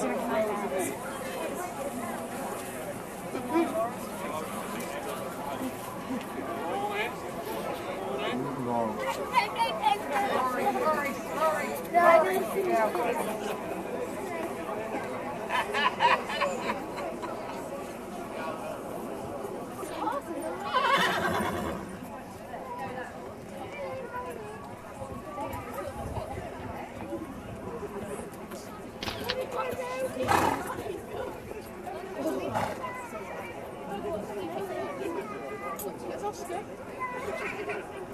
sort of my hands. Glory. sorry, して。